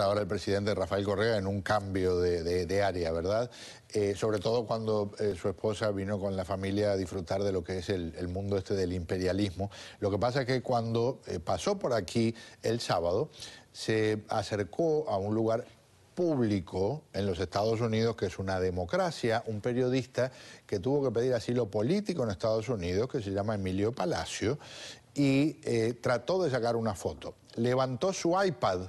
ahora el presidente Rafael Correa en un cambio de, área, ¿verdad? Eh, sobre todo cuando eh, su esposa vino con la familia a disfrutar de lo que es el, mundo este del imperialismo. Lo que pasa es que cuando eh, pasó por aquí el sábado, se acercó a un lugar público en los Estados Unidos, que es una democracia, un periodista que tuvo que pedir asilo político en Estados Unidos, que se llama Emilio Palacio, y trató de sacar una foto. Levantó su iPad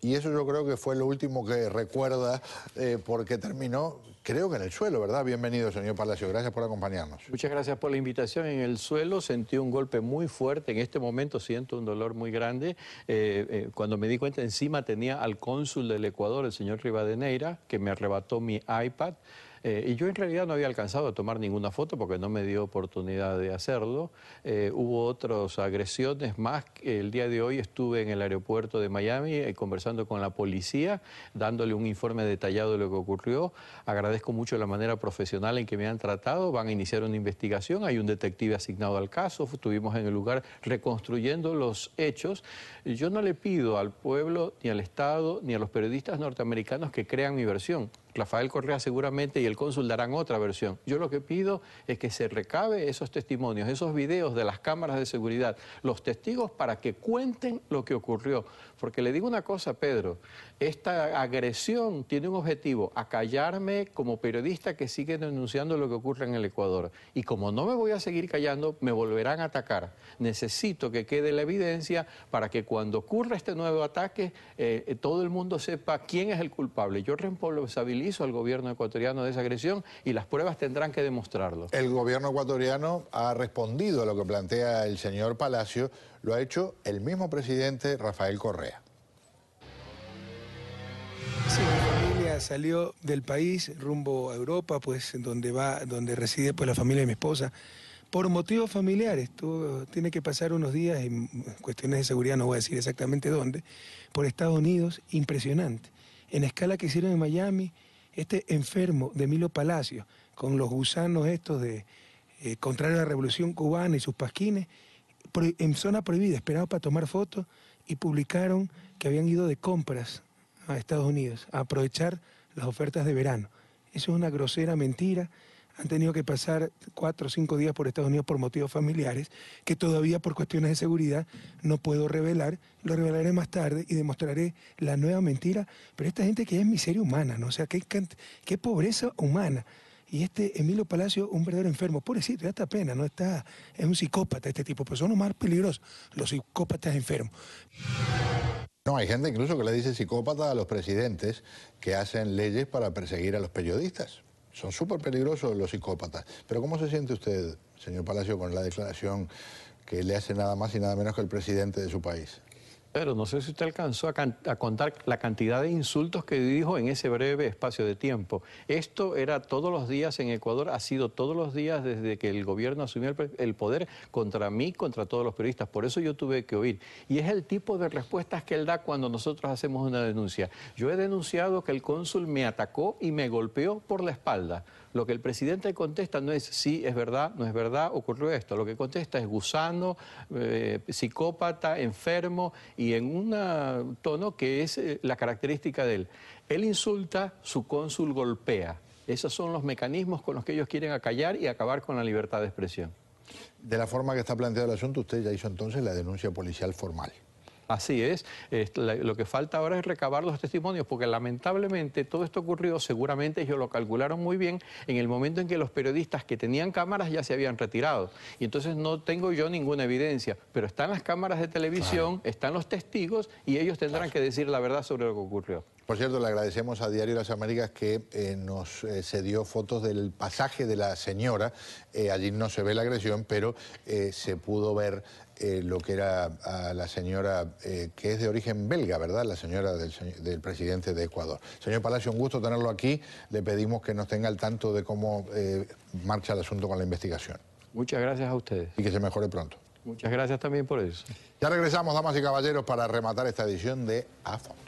y eso yo creo que fue lo último que recuerda eh, porque terminó, creo que en el suelo, ¿verdad? Bienvenido, señor Palacio. Gracias por acompañarnos. Muchas gracias por la invitación. En el suelo sentí un golpe muy fuerte. En este momento siento un dolor muy grande. Eh, eh, cuando me di cuenta, encima tenía al cónsul del Ecuador, el señor Rivadeneira, que me arrebató mi iPad. Eh, y yo en realidad no había alcanzado a tomar ninguna foto porque no me dio oportunidad de hacerlo. Eh, hubo otras agresiones más. El día de hoy estuve en el aeropuerto de Miami eh, conversando con la policía, dándole un informe detallado de lo que ocurrió. Agradezco mucho la manera profesional en que me han tratado. Van a iniciar una investigación. Hay un detective asignado al caso. Estuvimos en el lugar reconstruyendo los hechos. Yo no le pido al pueblo, ni al Estado, ni a los periodistas norteamericanos que crean mi versión. Rafael Correa seguramente y el cónsul darán otra versión. Yo lo que pido es que se recabe esos testimonios, esos videos de las cámaras de seguridad, los testigos para que cuenten lo que ocurrió. Porque le digo una cosa, Pedro, esta agresión tiene un objetivo, acallarme como periodista que sigue denunciando lo que ocurre en el Ecuador. Y como no me voy a seguir callando, me volverán a atacar. Necesito que quede la evidencia para que cuando ocurra este nuevo ataque, eh, todo el mundo sepa quién es el culpable. Yo responsabilizo al gobierno ecuatoriano de esa agresión y las pruebas tendrán que demostrarlo. El gobierno ecuatoriano ha respondido a lo que plantea el señor Palacio, lo ha hecho el mismo presidente Rafael Correa. Sí, mi familia salió del país rumbo a Europa, pues donde va, donde reside pues la familia de mi esposa, por motivos familiares. tiene que pasar unos días en cuestiones de seguridad, no voy a decir exactamente dónde, por Estados Unidos, impresionante. En escala que hicieron en Miami, este enfermo de Milo Palacio, con los gusanos estos de eh, contrario a la revolución cubana y sus pasquines, en zona prohibida, esperados para tomar fotos y publicaron que habían ido de compras a Estados Unidos a aprovechar las ofertas de verano. Eso es una grosera mentira. Han tenido que pasar cuatro o cinco días por Estados Unidos por motivos familiares, que todavía por cuestiones de seguridad no puedo revelar. Lo revelaré más tarde y demostraré la nueva mentira. Pero esta gente que es miseria humana, ¿no? O sea, qué, qué pobreza humana. Y este Emilio Palacio, un verdadero enfermo, pobrecito, ya está pena, no está, es un psicópata este tipo, pero son los más peligrosos, los psicópatas enfermos. No, hay gente incluso que le dice psicópata a los presidentes que hacen leyes para perseguir a los periodistas. Son súper peligrosos los psicópatas. Pero ¿cómo se siente usted, señor Palacio, con la declaración que le hace nada más y nada menos que el presidente de su país? Pero no sé si usted alcanzó a, contar la cantidad de insultos que dijo en ese breve espacio de tiempo. Esto era todos los días en Ecuador, ha sido todos los días desde que el gobierno asumió el, poder contra mí, contra todos los periodistas. Por eso yo tuve que oír. Y es el tipo de respuestas que él da cuando nosotros hacemos una denuncia. Yo he denunciado que el cónsul me atacó y me golpeó por la espalda. Lo que el presidente contesta no es sí, es verdad, no es verdad, ocurrió esto. Lo que contesta es gusano, eh, psicópata, enfermo y en un tono que es eh, la característica de él. Él insulta, su cónsul golpea. Esos son los mecanismos con los que ellos quieren acallar y acabar con la libertad de expresión. De la forma que está planteado el asunto, usted ya hizo entonces la denuncia policial formal. Así es, lo que falta ahora es recabar los testimonios, porque lamentablemente todo esto ocurrió, seguramente ellos lo calcularon muy bien, en el momento en que los periodistas que tenían cámaras ya se habían retirado. Y entonces no tengo yo ninguna evidencia, pero están las cámaras de televisión, están los testigos y ellos tendrán que decir la verdad sobre lo que ocurrió. Por cierto, le agradecemos a Diario Las Américas que eh, nos eh, cedió fotos del pasaje de la señora. Eh, allí no se ve la agresión, pero se pudo ver lo que era a la señora, que es de origen belga, ¿verdad? La señora del, del, presidente de Ecuador. Señor Palacio, un gusto tenerlo aquí. Le pedimos que nos tenga al tanto de cómo marcha el asunto con la investigación. Muchas gracias a ustedes. Y que se mejore pronto. Muchas gracias también por eso. Ya regresamos, damas y caballeros, para rematar esta edición de A Fondo.